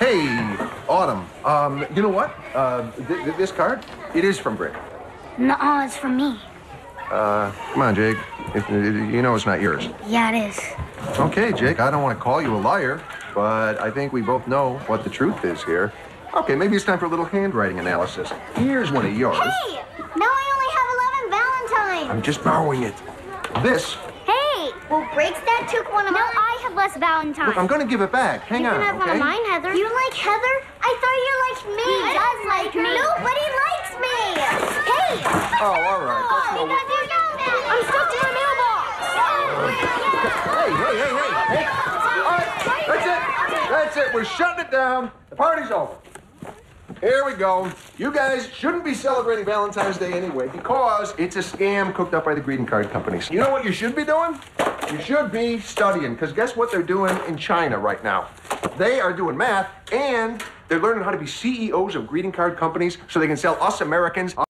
Hey, Autumn. Um, you know what? Uh, th- th- this card, it is from Brick. No, it's from me. Uh, come on, Jake. If, you know it's not yours. Yeah, it is. Okay, Jake. I don't want to call you a liar, but I think we both know what the truth is here. Okay, maybe it's time for a little handwriting analysis. Here's one of yours. Hey! Now I only have 11 Valentines. I'm just borrowing it. This! Well, Brick's Dad took one of No, mine. I have less Valentines. look, I'm going to give it back. Hang on. you on, can have one of mine, Heather. You like Heather? I thought you liked me. He does like me. Nobody likes me. Hey! Oh, all right. Oh, that's no- Because you know that. I'm stuck to my mailbox. Hey, hey, hey, hey, hey. All right, that's it. That's it. We're shutting it down. The party's over. Here we go. You guys shouldn't be celebrating Valentine's Day anyway because it's a scam cooked up by the greeting card companies. You know what you should be doing? You should be studying because guess what they're doing in China right now? They are doing math and they're learning how to be CEOs of greeting card companies so they can sell us Americans